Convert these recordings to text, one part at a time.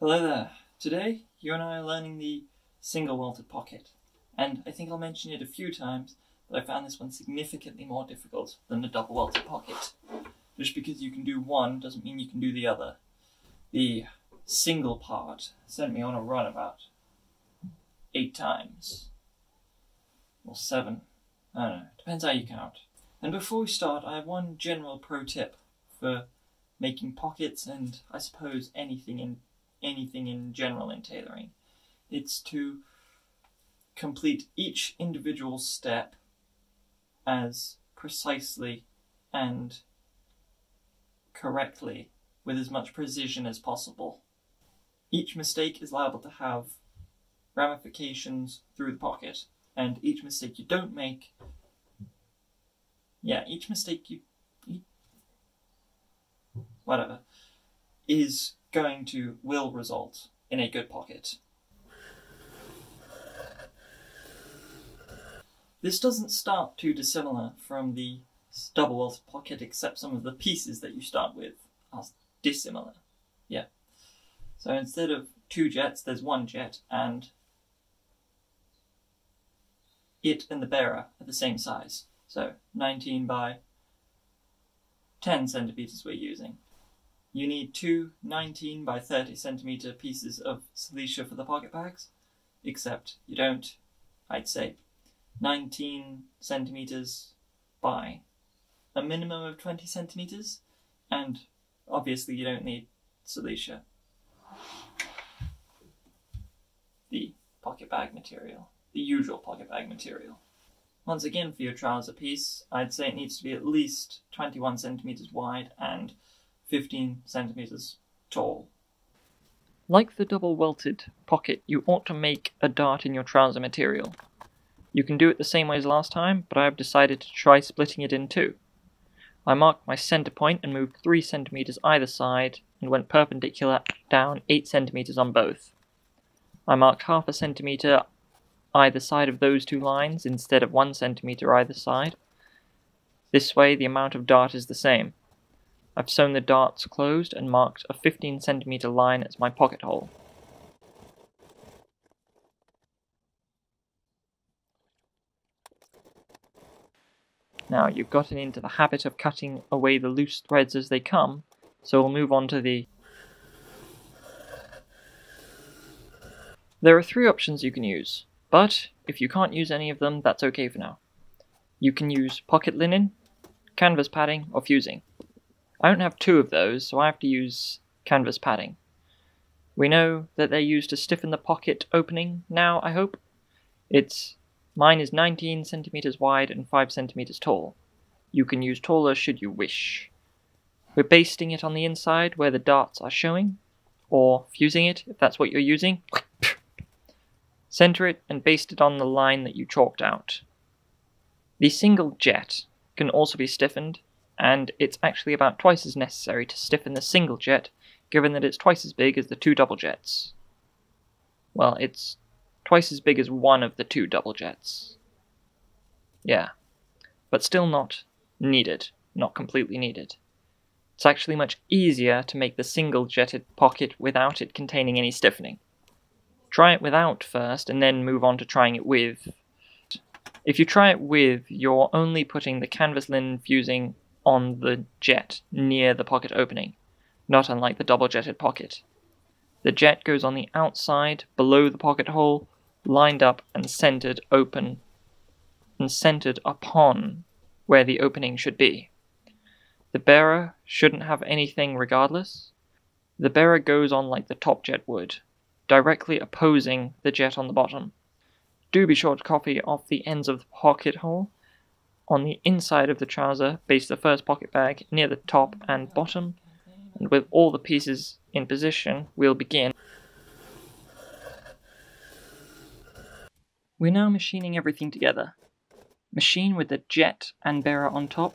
Hello there. Today, you and I are learning the single welted pocket, and I think I'll mention it a few times, but I found this one significantly more difficult than the double welted pocket. Just because you can do one doesn't mean you can do the other. The single part sent me on a run about eight times. Or seven. I don't know. Depends how you count. And before we start, I have one general pro tip for making pockets and I suppose anything in anything in general in tailoring. It's to complete each individual step as precisely and correctly with as much precision as possible. Each mistake is liable to have ramifications through the pocket, and each mistake you don't make, yeah, each mistake you, whatever, is going to, will result in a good pocket. This doesn't start too dissimilar from the double welted pocket, except some of the pieces that you start with are dissimilar. Yeah. So instead of two jets, there's one jet, and it and the bearer are the same size. So 19 by 10 centimeters we're using. You need two 19 by 30 centimeter pieces of silesia for the pocket bags, except you don't, I'd say, 19 centimeters by a minimum of 20 centimeters, and obviously you don't need silesia. The pocket bag material, the usual pocket bag material. Once again, for your trouser piece, I'd say it needs to be at least 21 centimeters wide and 15 centimeters tall. Like the double welted pocket, you ought to make a dart in your trouser material. You can do it the same way as last time, but I have decided to try splitting it in two. I marked my center point and moved 3 centimeters either side and went perpendicular down 8 centimeters on both. I marked half a centimeter either side of those two lines instead of 1 centimeter either side. This way the amount of dart is the same. I've sewn the darts closed and marked a 15 centimeter line as my pocket hole. Now you've gotten into the habit of cutting away the loose threads as they come, so we'll move on to the... There are three options you can use, but if you can't use any of them, that's okay for now. You can use pocket linen, canvas padding, or fusing. I don't have two of those, so I have to use canvas padding. We know that they're used to stiffen the pocket opening now, I hope. It's Mine is 19 centimeters wide and 5 centimeters tall. You can use taller should you wish. We're basting it on the inside where the darts are showing, or fusing it if that's what you're using. Center it and baste it on the line that you chalked out. The single jet can also be stiffened and it's actually about twice as necessary to stiffen the single jet, given that it's twice as big as the two double jets. Well, it's twice as big as one of the two double jets. Yeah, but still not needed, not completely needed. It's actually much easier to make the single jetted pocket without it containing any stiffening. Try it without first, and then move on to trying it with. If you try it with, you're only putting the canvas linen fusing on the jet near the pocket opening, not unlike the double jetted pocket. The jet goes on the outside, below the pocket hole, lined up and centered open and centered upon where the opening should be. The bearer shouldn't have anything regardless. The bearer goes on like the top jet would, directly opposing the jet on the bottom. Do be sure to copy off the ends of the pocket hole on the inside of the trouser, base the first pocket bag near the top and bottom, and with all the pieces in position, we'll begin. We're now machining everything together. Machine with the jet and bearer on top.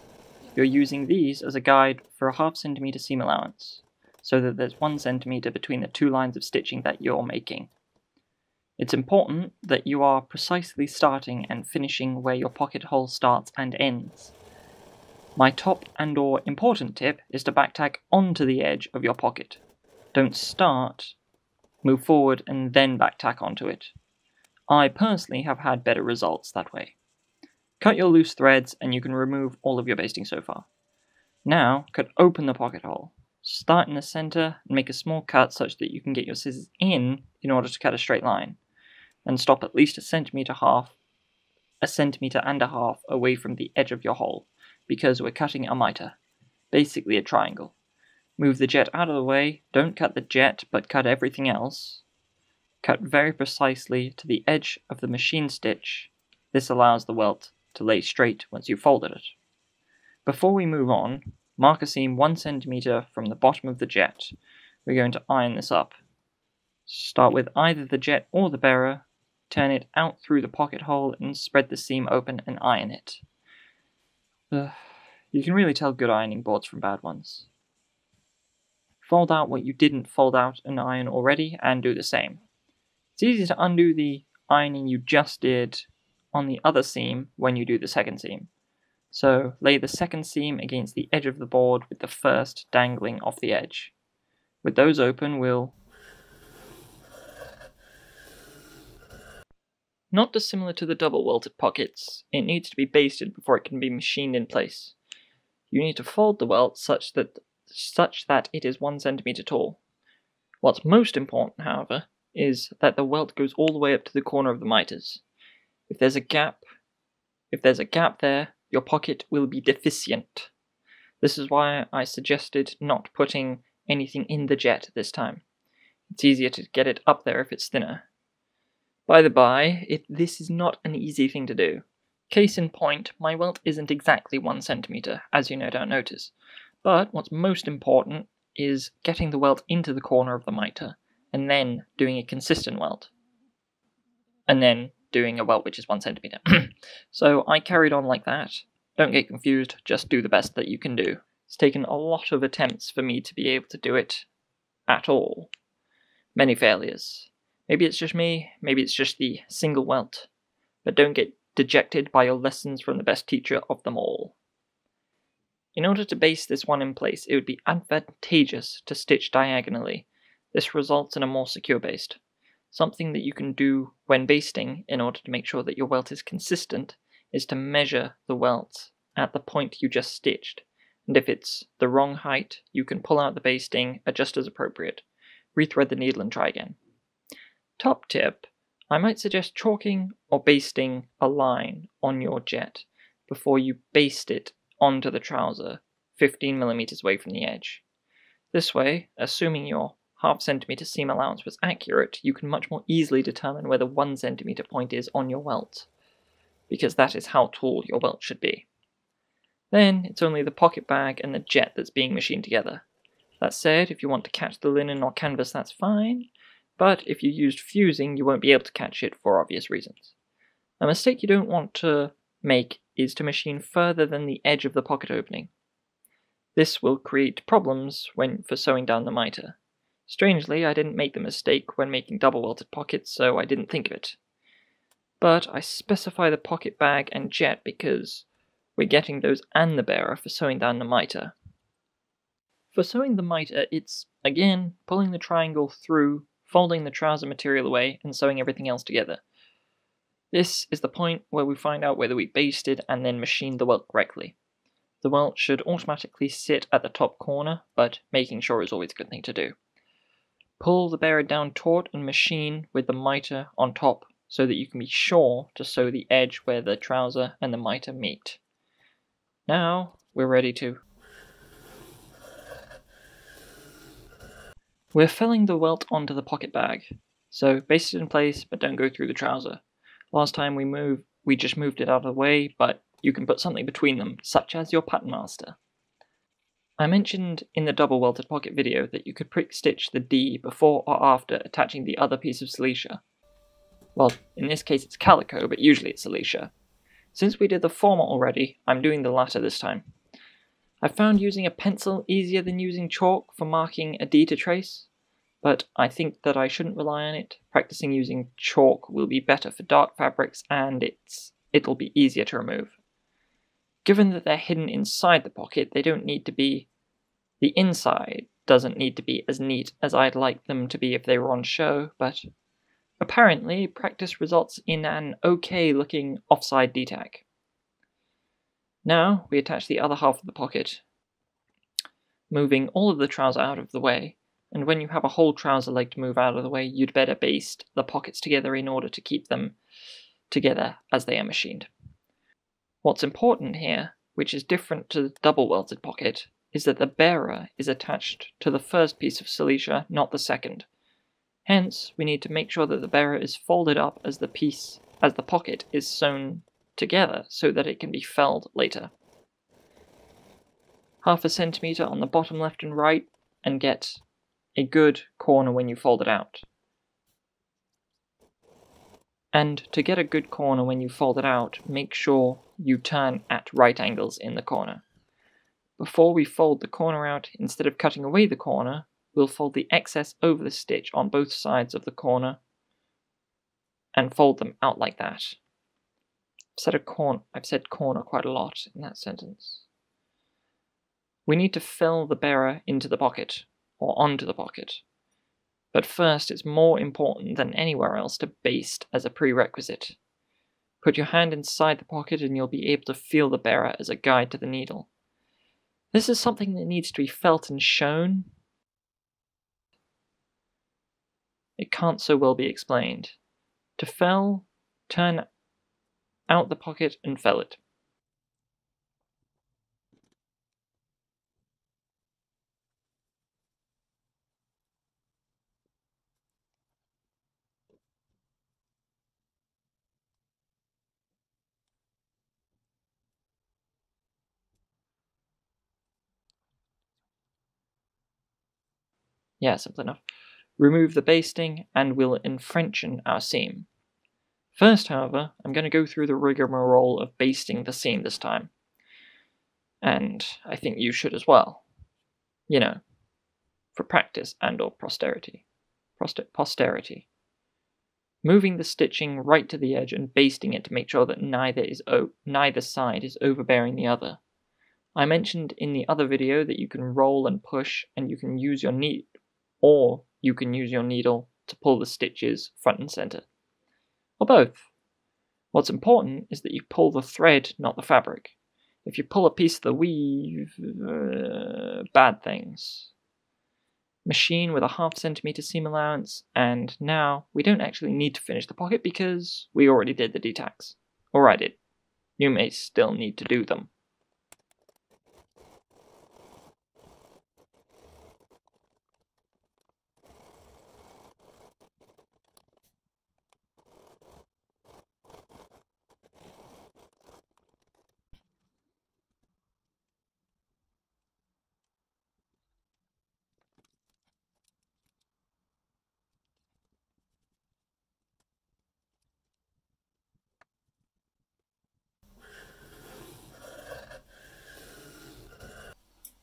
You're using these as a guide for a half centimeter seam allowance, so that there's one centimeter between the two lines of stitching that you're making. It's important that you are precisely starting and finishing where your pocket hole starts and ends. My top and or important tip is to backtack onto the edge of your pocket. Don't start move forward, and then back tack onto it. I personally have had better results that way. Cut your loose threads and you can remove all of your basting so far. Now, cut open the pocket hole. Start in the center and make a small cut such that you can get your scissors in in order to cut a straight line, and stop at least a centimeter half, a centimeter and a half away from the edge of your hole, because we're cutting a mitre, basically a triangle. Move the jet out of the way, don't cut the jet, but cut everything else. Cut very precisely to the edge of the machine stitch. This allows the welt to lay straight once you've folded it. Before we move on, mark a seam 1 centimeter from the bottom of the jet. We're going to iron this up. Start with either the jet or the bearer, turn it out through the pocket hole and spread the seam open and iron it. Uh, you can really tell good ironing boards from bad ones. Fold out what you didn't fold out and iron already and do the same. It's easy to undo the ironing you just did on the other seam when you do the second seam. So lay the second seam against the edge of the board with the first dangling off the edge. With those open, we'll... Not dissimilar to the double welted pockets, it needs to be basted before it can be machined in place. You need to fold the welt such that such that it is one centimeter tall. What's most important, however, is that the welt goes all the way up to the corner of the mitres. If there's a gap, if there's a gap there, your pocket will be deficient. This is why I suggested not putting anything in the jet this time. It's easier to get it up there if it's thinner. By the by, it, this is not an easy thing to do. Case in point, my welt isn't exactly one centimeter, as you no doubt notice. But what's most important is getting the welt into the corner of the mitre, and then doing a consistent welt. And then doing a welt which is one centimeter. so I carried on like that. Don't get confused, just do the best that you can do. It's taken a lot of attempts for me to be able to do it at all. Many failures. Maybe it's just me, maybe it's just the single welt. But don't get dejected by your lessons from the best teacher of them all. In order to base this one in place, it would be advantageous to stitch diagonally. This results in a more secure baste. Something that you can do when basting in order to make sure that your welt is consistent is to measure the welt at the point you just stitched. And if it's the wrong height, you can pull out the basting, adjust as appropriate, rethread the needle and try again. Top tip, I might suggest chalking or basting a line on your jet before you baste it onto the trouser 15mm away from the edge. This way, assuming your half centimeter seam allowance was accurate, you can much more easily determine where the one centimeter point is on your welt, because that is how tall your welt should be. Then it's only the pocket bag and the jet that's being machined together. That said, if you want to catch the linen or canvas, that's fine, but if you used fusing, you won't be able to catch it for obvious reasons. A mistake you don't want to make is to machine further than the edge of the pocket opening. This will create problems when for sewing down the mitre. Strangely, I didn't make the mistake when making double welted pockets, so I didn't think of it. But I specify the pocket bag and jet because we're getting those and the bearer for sewing down the mitre. For sewing the mitre, it's, again, pulling the triangle through, folding the trouser material away, and sewing everything else together. This is the point where we find out whether we basted and then machined the welt correctly. The welt should automatically sit at the top corner, but making sure is always a good thing to do. Pull the bearer down taut and machine with the mitre on top so that you can be sure to sew the edge where the trouser and the mitre meet. Now we're ready to. We're filling the welt onto the pocket bag, so baste it in place but don't go through the trouser. Last time we moved, we just moved it out of the way, but you can put something between them, such as your pattern master. I mentioned in the double welted pocket video that you could prick stitch the D before or after attaching the other piece of silesia. Well, in this case it's calico, but usually it's silesia. Since we did the former already, I'm doing the latter this time. I found using a pencil easier than using chalk for marking a D to trace, but I think that I shouldn't rely on it. Practicing using chalk will be better for dark fabrics and it's it'll be easier to remove. Given that they're hidden inside the pocket, they don't need to be the inside doesn't need to be as neat as I'd like them to be if they were on show, but apparently practice results in an okay looking offside DTAC. Now we attach the other half of the pocket, moving all of the trouser out of the way, and when you have a whole trouser leg to move out of the way, you'd better baste the pockets together in order to keep them together as they are machined. What's important here, which is different to the double welted pocket, is that the bearer is attached to the first piece of silesia, not the second. Hence, we need to make sure that the bearer is folded up as the piece, as the pocket is sewn together so that it can be felled later. Half a centimetre on the bottom left and right, and get a good corner when you fold it out. And to get a good corner when you fold it out, make sure you turn at right angles in the corner. Before we fold the corner out, instead of cutting away the corner, we'll fold the excess over the stitch on both sides of the corner and fold them out like that. Said, a corn I've said corner quite a lot in that sentence. We need to fill the bearer into the pocket, or onto the pocket. But first, it's more important than anywhere else to baste as a prerequisite. Put your hand inside the pocket and you'll be able to feel the bearer as a guide to the needle. This is something that needs to be felt and shown. It can't so well be explained. To fell, turn out the pocket and fell it. Yeah, simple enough. Remove the basting and we'll enfrenchen our seam. First, however, I'm going to go through the rigmarole of basting the seam this time. And I think you should as well. You know, for practice and or posterity. posterity. Moving the stitching right to the edge and basting it to make sure that neither is neither side is overbearing the other. I mentioned in the other video that you can roll and push and you can use your knee or you can use your needle to pull the stitches front and center, or both. What's important is that you pull the thread, not the fabric. If you pull a piece of the weave, uh, bad things. Machine with a half centimeter seam allowance, and now we don't actually need to finish the pocket because we already did the DTACs. Or I did. You may still need to do them.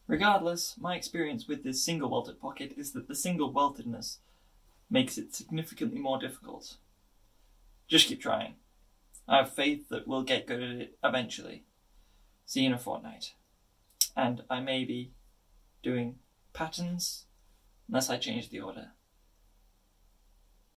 Regardless, my experience with this single welted pocket is that the single weltedness makes it significantly more difficult. Just keep trying. I have faith that we'll get good at it eventually. See you in a fortnight. And I may be doing patterns unless I change the order.